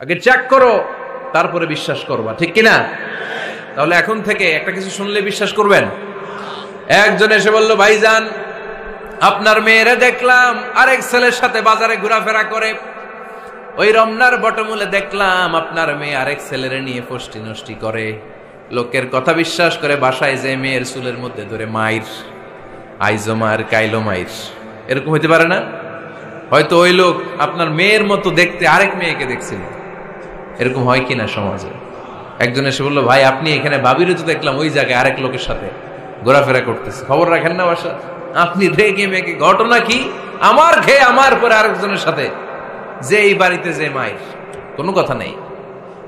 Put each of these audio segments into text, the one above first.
আগে চেক করো, তারপরে বিশ্বাস করবা, ঠিক কিনা? তাহলে এখন থেকে একটা কিছু শুনলে বিশ্বাস করবেন? একজন এসে বলল, ভাইজান, আপনার মেয়েরা দেখলাম, আরেক ছেলের সাথে বাজারে ঘোরাফেরা করে। ওই রমনার বটমূলে দেখলাম, আপনার মেয়ে আরেক ছেলেরে নিয়ে ফষ্টি নষ্টি করে। লোকের কথা বিশ্বাস করে বাসায় যে মেয়ের চুলের মধ্যে ধরে মাইর আইজো মার কাইলো মাইর এরকম হইতে পারে না? হয়তো ওই লোক আপনার মেয়ের মতো দেখতে আরেক মেয়েকে দেখছিল। এরকম হয় কিনা সমাজে? একজন এসে বলল, ভাই, আপনি এখানে বাবিরও তো দেখলাম ওই জায়গায় আরেক লোকের সাথে ঘোরাফেরা করতেছে। খবর রাখেন না বাসা আপনি রেগে মেগে ঘটনা কি? আমার খেয়ে আমার পরে আরেকজনের সাথে। যে এই বাড়িতে, যে মায়ের। কোনো কথা নেই।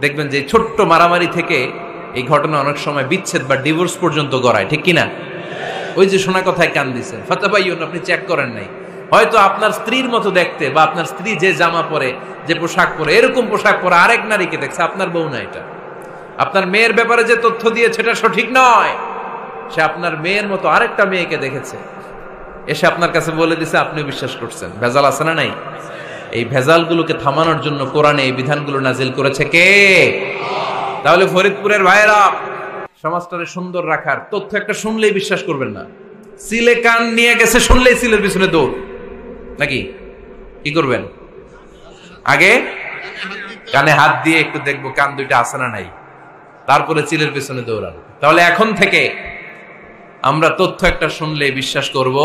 দেখবেন যে ছোট্ট মারামারি থেকে এই ঘটনা অনেক সময় বিচ্ছেদ বা ডিভোর্স পর্যন্ত গড়ায়, ঠিক কিনা? ওই যে শোনা কথায় কান দিছেন ফাতাবাইয়ুন, আপনি চেক করেন নাই। হয়তো আপনার স্ত্রীর মতো দেখতে বা আপনার স্ত্রী যে জামা পরে, যে পোশাক পরে, এরকম পোশাক পরে আরেক নারীকে দেখছে, আপনার বউ না এটা। আপনার মেয়ের ব্যাপারে যে তথ্য দিয়েছে, এটা সঠিক নয়। সে আপনার মেয়ের মতো আরেকটা মেয়েকে দেখেছে। এসে আপনার কাছে বলে দিছে আপনি বিশ্বাস করছেন। ভেজাল আছে না নাই? এই ভেজালগুলোকে থামানোর জন্য কোরআনে এই বিধানগুলো নাজিল করেছে কে? তাহলে ফরিদপুরের ভাইয়েরা, সমাজটারে সুন্দর রাখার তথ্য একটা শুনলেই বিশ্বাস করবেন না। সিলে কান নিয়ে গেছে, শুনলেই সিলের পিছনে দৌড়। নাকি? কি করবেন? আগে কানে হাত দিয়ে একটু দেখব কান দুইটা আছে না নাই। তারপরে চিলের পেছনে দৌড়ান তাহলে এখন থেকে আমরা তথ্য একটা শুনলে বিশ্বাস করব।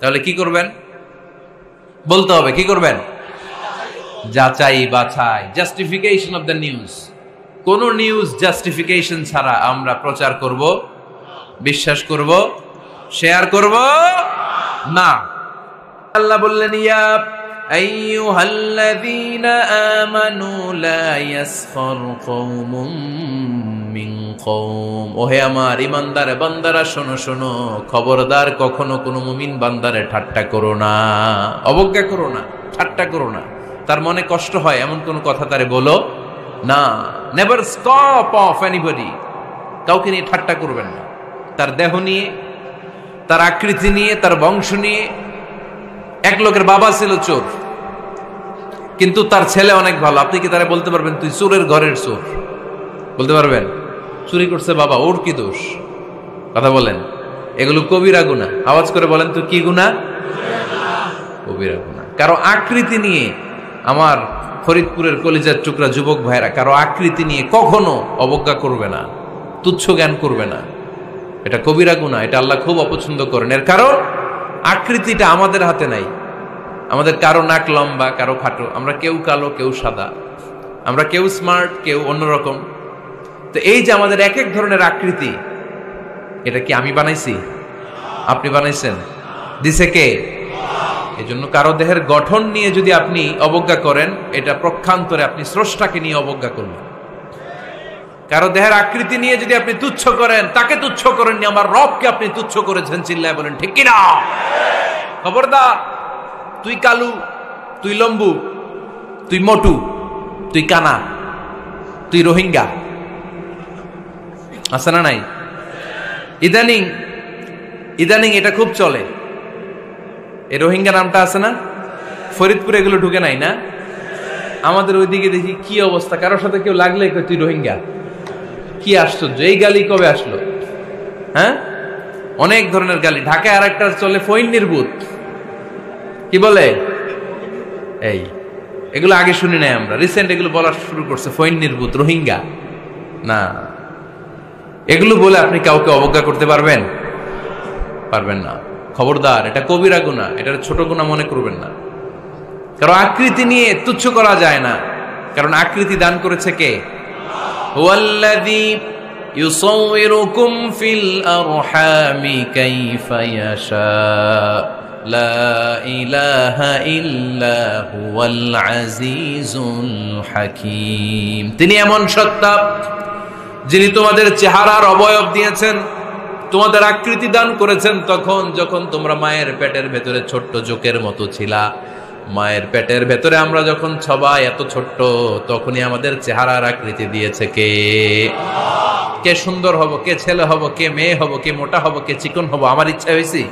তাহলে কি করবেন? বলতে হবে, কি করবেন? যাচাই বাছাই জাস্টিফিকেশন অফ দ্য নিউজ কোন নিউজ জাস্টিফিকেশন ছাড়া আমরা প্রচার করব, বিশ্বাস করব শেয়ার করব? না। আল্লাহ বললেন, ইয়া আইয়ুহাল্লাযীনা আমানু লা ইয়াসখার কওমুম মিন কওম। ওহে আমার ইমানদার বান্দারা, শোনো শোনো, খবরদার কখনো কোনো মুমিন বান্দারে ঠাট্টা করো না, অবজ্ঞা করো না, ঠাট্টা করো না। তার মনে কষ্ট হয়, এমন কোনো কথা তারে বলো না। নেভার স্টপ অফ এনিবডি কাউকে নিয়ে ঠাট্টা করবেন না। তার দেহ নিয়ে, তার আকৃতি নিয়ে, তার বংশ নিয়ে এক লোকের বাবা ছিল চোর। কিন্তু তার ছেলে অনেক ভালো। আপনি কি তারা বলতে পারবেন? তুই চোরের ঘরের চোর। বলতে পারবেন? চুরি করছে বাবা, ওর কি দোষ? কথা বলেন। এগুলো কবিরা গুণা। আওয়াজ করে বলেন তো কি গুণা? কবিরা গুণা। কারও আকৃতি নিয়ে আমার ফরিদপুরের কলিজার টুকরা যুবক ভাইরা কারও আকৃতি নিয়ে কখনো অবজ্ঞা করবে না, তুচ্ছ জ্ঞান করবে না। এটা কবিরা গুণা। এটা আল্লাহ খুব অপছন্দ করেন। এর কারণ? আকৃতিটা আমাদের হাতে নাই। আমাদের কারও নাক লম্বা, কারও খাটো। আমরা কেউ কালো, কেউ সাদা। আমরা কেউ স্মার্ট, কেউ অন্যরকম। তো এই যে আমাদের এক এক ধরনের আকৃতি, এটা কি আমি বানাইছি? আপনি বানাইছেন। দিছে কে? এই জন্য কারও দেহের গঠন নিয়ে যদি আপনি অবজ্ঞা করেন, এটা প্রক্ষান্তরে আপনি স্রষ্টাকে নিয়ে অবজ্ঞা করবেন। কারও দেহের আকৃতি নিয়ে যদি আপনি তুচ্ছ করেন, তাকে তুচ্ছ করেননি, আমার রবকে আপনি তুচ্ছ করেছেন, চিল্লায় বলেন, ঠিক কিনা? খবরদার, তুই কালু, তুই লম্বু, তুই মটু, তুই কানা, তুই রোহিঙ্গা। আছে না নাই? ইদানিং ইদানিং এটা খুব চলে। এই রোহিঙ্গা নামটা আছে না? ফরিদপুরে এগুলো ঢুকে নাই না? আমাদের ওইদিকে দেখি কি অবস্থা, কারোর সাথে কেউ লাগলে তুই রোহিঙ্গা। কি আশ্চর্য? এই গালি কবে আসলো? হ্যাঁ? অনেক ধরনের গালি। ঢাকায় আর একটা চলে ফৈন নির্বুত কি বলে? এই, এগুলো আগে শুনি নাই আমরা। রিসেন্ট এগুলো বলা শুরু করছে ফৈন নির্বুত রোহিঙ্গা। না। এগুলো বলে আপনি কাউকে অবজ্ঞা করতে পারবেন? পারবেন না। খবরদার, এটা কবিরা গুণা। এটা ছোট গুণা মনে করবেন না। কারণ আকৃতি নিয়ে তুচ্ছ করা যায় না। কারণ আকৃতি দান করেছে কে? يصوركم في الأرحام كيف يشاء لا إله إلا هو العزيز الحكيم তিনি এমন সত্তা যিনি তোমাদের চেহারার অবয়ব দিয়েছেন তোমাদের আকৃতি দান করেছেন তখন যখন তোমরা মায়ের পেটের ভেতরে ছোট্ট জোকের মতো ছিলা মায়ের পেটের ভেতরে আমরা যখন সবাই এত ছোট্ট, তখনই আমাদের চেহারার আকৃতি দিয়েছে কে? কে সুন্দর হব, কে ছেলে হব, কে মেয়ে হব, কে মোটা হব, কে চিকন হব, আমার ইচ্ছা হয়েছি?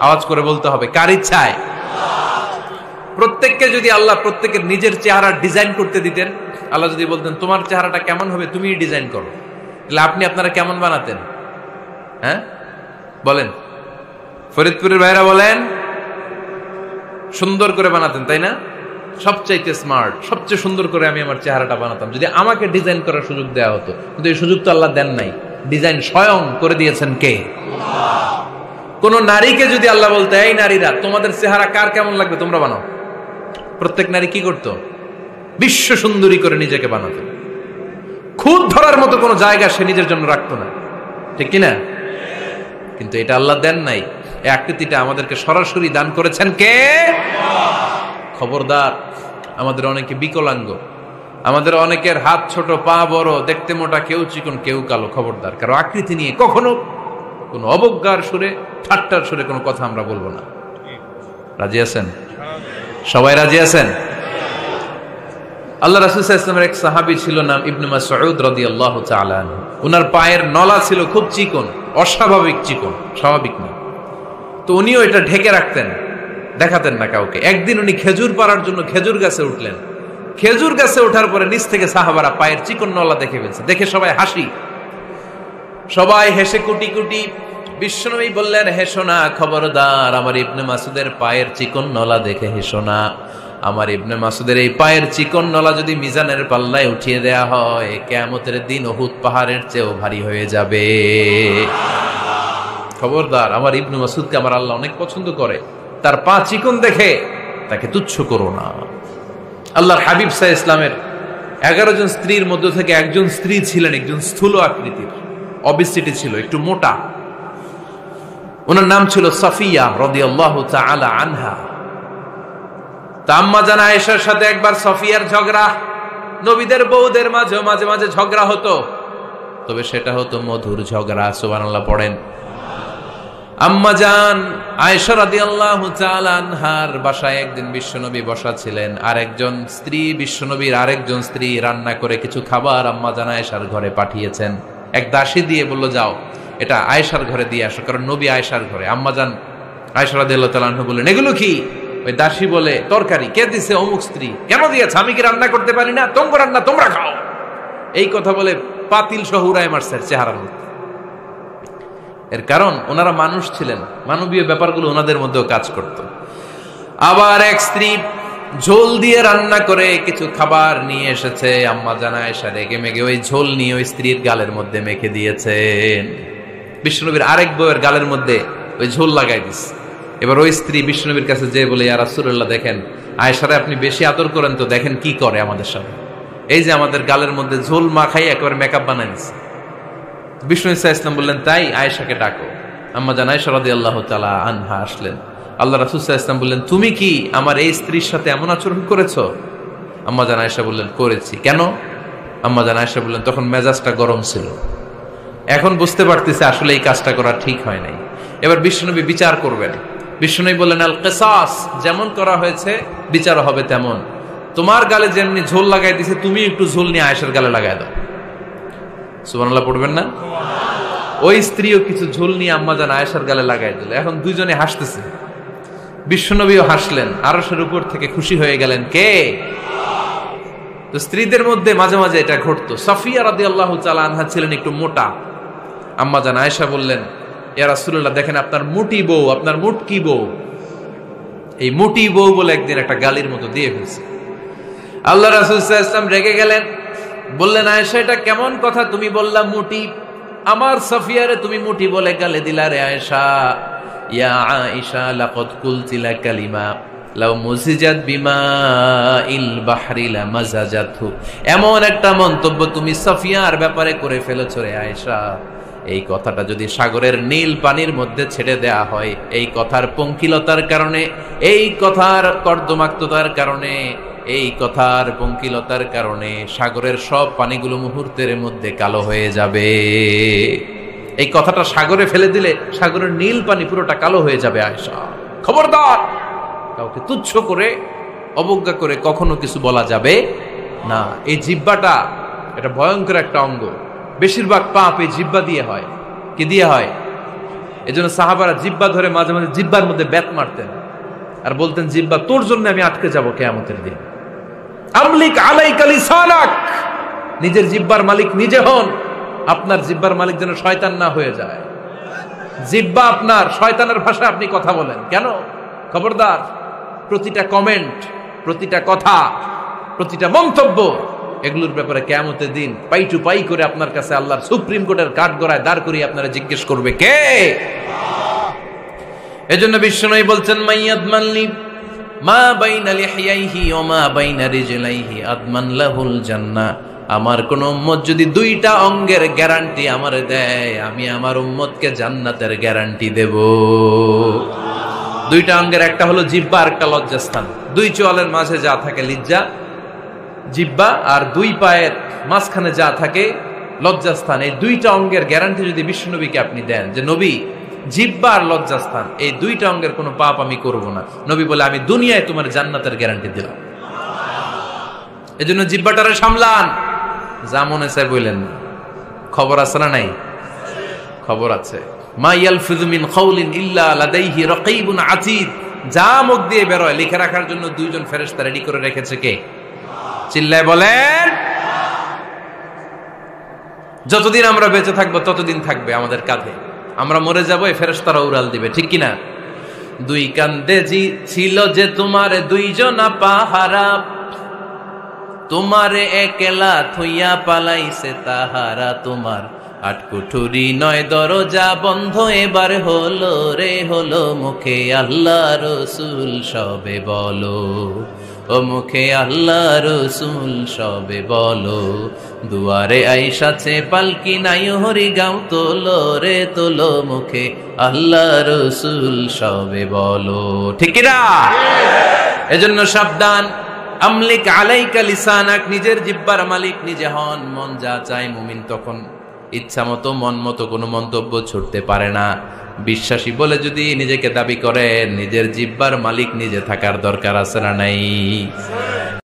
আওয়াজ করে বলতে হবে, কার ইচ্ছায়? প্রত্যেককে যদি আল্লাহ প্রত্যেকের নিজের চেহারা ডিজাইন করতে দিতেন, আল্লাহ যদি বলতেন, তোমার চেহারাটা কেমন হবে তুমি ডিজাইন করো। তাহলে আপনি আপনারা কেমন বানাতেন? হ্যাঁ? বলেন। ফরিদপুরের ভাইরা বলেন সুন্দর করে বানাতেন, তাই না? সবচাইতে স্মার্ট সবচেয়ে সুন্দর করে আমি আমার চেহারাটা বানাতাম। যদি আমাকে ডিজাইন করার সুযোগ দেওয়া হতো, কিন্তু এই সুযোগ তো আল্লাহ দেন নাই। ডিজাইন স্বয়ং করে দিয়েছেন কে? কোন নারীকে যদি আল্লাহ বলতে, এই নারীরা, তোমাদের চেহারা কার কেমন লাগবে? তোমরা বানাও। প্রত্যেক নারী কি করত? বিশ্ব সুন্দরী করে নিজেকে বানাতো। খুদ ধরার মতো কোনো জায়গা সে নিজের জন্য রাখতো না। ঠিক কিনা? কিন্তু এটা আল্লাহ দেন নাই। এই আকৃতিটা আমাদেরকে সরাসরি দান করেছেন কে? খবরদার আমাদের অনেকে বিকলাঙ্গ আমাদের অনেকের হাত ছোট পা বড় দেখতে মোটা কেউ চিকন কেউ কালো খবরদার। কারও আকৃতি নিয়ে কখনো কোনো অবজ্ঞার সুরে ঠাট্টার সুরে কোনো কথা আমরা বলব না। রাজি আছেন? সবাই রাজি আছেন? আল্লাহ রাসুল ইসলামের এক সাহাবি ছিল নাম ইবনে মাসউদ রাদিয়াল্লাহু তাআলা উনার পায়ের নলা ছিল খুব চিকন অস্বাভাবিক চিকন স্বাভাবিক না। তো উনিও এটা ঢেকে রাখতেন। দেখাতেন না কাউকে। একদিন উনি খেজুর পাড়ার জন্য খেজুর গাছে উঠলেন। খেজুর গাছে ওঠার পরে নিচ থেকে সাহাবারা পায়ের চিকন নলা দেখে ফেলছে। দেখে সবাই হাসি। সবাই হেসে কুটি কুটি। বিশ্বনবী বললেন হেসো না খবরদার, আমার ইবনে মাসুদের পায়ের চিকন নলা দেখে হেসো না আমার ইবনে মাসুদের এই পায়ের চিকন নলা যদি মিজানের পাল্লায় উঠিয়ে দেয়া হয়, কেয়ামতের দিন অহুত পাহাড়ের চেয়েও ভারী হয়ে যাবে। খবরদার, আমার ইবনে মাসুদকে আমার আল্লাহ অনেক পছন্দ করে। তার পা চিকন দেখে তাকে তুচ্ছ করো না। আল্লাহর হাবিব সাহ ইসলামের এগারো জন স্ত্রীর মধ্য থেকে একজন স্ত্রী ছিলেন, একজন স্থূল আকৃতির। অবিসিটি ছিল, একটু মোটা। ওনার নাম ছিল সাফিয়া রদি আল্লাহ আলা আনহা। তা আম্মা জানা আয়েশার সাথে একবার সফিয়ার ঝগড়া। নবীদের বউদের মাঝে মাঝে মাঝে ঝগড়া হতো। তবে সেটা হতো মধুর ঝগড়া, সুবহানাল্লাহ, পড়েন। আম্মা তাআলা আনহার বাসায় একদিন বিশ্বনবী বসা ছিলেন। স্ত্রী, বিশ্বনবীর আরেকজন স্ত্রী রান্না করে কিছু খাবার আম্মা ঘরে পাঠিয়েছেন। এক দাসী দিয়ে বলল, যাও, এটা আয়েশার ঘরে দিয়ে আসো, কারণ নবী আয়েশার ঘরে। আম্মা জান আয়েশা রাদিয়াল্লাহু বললেন, এগুলো কি? ওই দাসী বলে, তরকারি, কে দিছে অমুক স্ত্রী? কেন দিয়েছে? আমি কি রান্না করতে পারি না? তোমরা রান্না তোমরা খাও। এই কথা বলে পাতিল সহ উড়ায় মারছে চেহারার মধ্যে। এর কারণ, ওনারা মানুষ ছিলেন। মানবীয় ব্যাপারগুলো ওনাদের মধ্যেও কাজ করত। আবার এক স্ত্রী ঝোল দিয়ে রান্না করে কিছু খাবার নিয়ে এসেছে। আম্মা জানা এসা রেগে মেগে ওই ঝোল নিয়ে ওই স্ত্রীর গালের মধ্যে মেখে দিয়েছেন বিষ্ণুনবীর আরেক বউয়ের গালের মধ্যে ওই ঝোল লাগাই দিস এবার ওই স্ত্রী বিষ্ণুনবীর কাছে যে বলে, ইয়া রাসূলুল্লাহ, দেখেন, আয়েশারে আপনি বেশি আদর করেন তো দেখেন কি করে আমাদের সাথে এই যে আমাদের গালের মধ্যে ঝোল মাখাই একেবারে মেকআপ বানাই দিচ্ছে বিষ্ণু ইসা ইসলাম বললেন, তাই আয়েশাকে ডাকো। আম্মা জান আয়েশা রাদি আল্লাহ তালা আনহা আসলেন। আল্লাহ রাসুসাহ ইসলাম বললেন, তুমি কি আমার এই স্ত্রীর সাথে এমন আচরণ করেছ? আম্মা জান আয়েশা বললেন, করেছি। কেন? আম্মা জান আয়েশা বললেন, তখন মেজাজটা গরম ছিল। এখন বুঝতে পারতেছে আসলে এই কাজটা করা ঠিক হয় নাই। এবার বিষ্ণুনবী বিচার করবেন। বিষ্ণুনবী বললেন, আল কেসাস, যেমন করা হয়েছে বিচার হবে তেমন। তোমার গালে যেমনি ঝোল লাগাই দিছে তুমি একটু ঝোল নিয়ে আয়েশার গালে লাগাই দাও। সুবহানাল্লাহ, পড়বেন না? ওই স্ত্রীও কিছু ঝোল নিয়ে আম্মা জান আয়েশার গালে লাগাই দিল। এখন দুইজনে হাসতেছে। বিশ্বনবীও হাসলেন। আরসের উপর থেকে খুশি হয়ে গেলেন কে? তো স্ত্রীদের মধ্যে মাঝে মাঝে এটা ঘটতো। সাফিয়া রাদি আল্লাহ আনহা ছিলেন একটু মোটা। আম্মা জান আয়েশা বললেন, ইয়া রাসূলুল্লাহ, দেখেন আপনার মুটি বউ, আপনার মুটকি বউ? এই মুটি বউ বলে একদিন একটা গালির মতো দিয়ে ফেলছে। আল্লাহ রাসূল ইসলাম রেগে গেলেন। বললেন আয়েশা এটা কেমন কথা? তুমি বললা মুটি। আমার সাফিয়ারে তুমি মুটি বলে গালে দিলা রে আয়েশা। ইয়া আয়েশা, লাকাদ কুলতিলা কালিমা লাউ মুজিজাত বিমা ইল বাহরি লা মাজাজাতহু এমন একটা মন্তব্য তুমি সাফিয়ার ব্যাপারে করে ফেলেছো রে আয়েশা। এই কথাটা যদি সাগরের নীল পানির মধ্যে ছেড়ে দেয়া হয়, এই কথার পঙ্কিলতার কারণে, এই কথার কর্দমাক্ততার কারণে এই কথার পঙ্কিলতার কারণে সাগরের সব পানিগুলো মুহূর্তের মধ্যে কালো হয়ে যাবে। এই কথাটা সাগরে ফেলে দিলে সাগরের নীল পানি পুরোটা কালো হয়ে যাবে আয়সা খবরদার! কাউকে তুচ্ছ করে, অবজ্ঞা করে কখনো কিছু বলা যাবে না। এই জিব্বাটা এটা ভয়ঙ্কর একটা অঙ্গ। বেশিরভাগ পাপ এই জিব্বা দিয়ে হয়। কি দিয়ে হয়? এজন্য সাহাবারা জিব্বা ধরে মাঝে মাঝে জিব্বার মধ্যে ব্যাত মারতেন। আর বলতেন জিব্বা তোর জন্য আমি আটকে যাব কেয়ামতের দিন। আমলিক আলাইকা লিসানাক। নিজের জিব্বার মালিক নিজে হন, আপনার জিব্বার মালিক যেন শয়তান না হয়ে যায়। জিব্বা আপনার, শয়তানের ভাষা আপনি কথা বলেন। কেন? খবরদার, প্রতিটা কমেন্ট প্রতিটা কথা, প্রতিটা মন্তব্য এগুলোর ব্যাপারে কেমতের দিন পাই টু পাই করে আপনার কাছে আল্লাহর সুপ্রিম কোর্টের কাঠ গড়ায় দাঁড় করিয়ে আপনারা জিজ্ঞেস করবে কে? এজন্য বিশ্বনয় বলছেন, মাইয়াদ মানলি মা বাইনা লিহিয়াইহি ও মা বাইনা রিজলাইহি আদমান লাহুল জান্নাহ। আমার কোন উম্মত যদি দুইটা অঙ্গের গ্যারান্টি আমার দেয়, আমি আমার উম্মতকে জান্নাতের গ্যারান্টি দেব। দুইটা অঙ্গের, একটা হলো জিব্বা আর একটা লজ্জাস্থান। দুই চোয়ালের মাঝে যা থাকে লিজ্জা জিব্বা আর দুই পায়ের মাঝখানে যা থাকে লজ্জাস্থান। এই দুইটা অঙ্গের গ্যারান্টি যদি বিষ্ণু নবীকে আপনি দেন, যে নবী জিব্বা আর লজ্জাস্থান, এই দুইটা অঙ্গের কোনো পাপ আমি করব না। নবী বলে, আমি দুনিয়ায় তোমার জান্নাতের গ্যারান্টি দিলাম। এজন্য জিব্বাটারে সামলান। যা মনে চায় বললেন না খবর আছে না নাই? খবর আছে। মা বেরোয়, লিখে রাখার জন্য দুইজন রেডি করে রেখেছে কে? চিল্লায় বলেন। যতদিন আমরা বেঁচে থাকব, ততদিন থাকবে আমাদের কাঁধে। আমরা মরে যাব এই ফেরেশতারা উড়াল দিবে, ঠিক কিনা? দুই কান্দে জি ছিল যে তোমার দুইজনা পাহারা, তোমারে একলা থইয়া পালাইছে তাহারা, তোমার আটকুঠুরি নয় দরজা বন্ধ, এবার হলো রে, হলো মুখে আল্লাহ রসুল, সবে বলো। ও মুখে আল্লাহ রসুল সবে বলো, দুয়ারে আইসাছে পালকি নাই হরি গাও তোলো রে, তোলো মুখে আল্লাহ রসুল সবে বলো। ঠিক এজন্য সাবধান। আমলিক আলাইকা লিসানাক, নিজের জিব্বার মালিক, নিজে হন, মন যা চায় মুমিন তখন। ইচ্ছা মতো মন মতো কোনো মন্তব্য ছুটতে পারে না। বিশ্বাসী বলে যদি নিজেকে দাবি করে, নিজের জিব্বার মালিক নিজে থাকার দরকার আছে না নাই?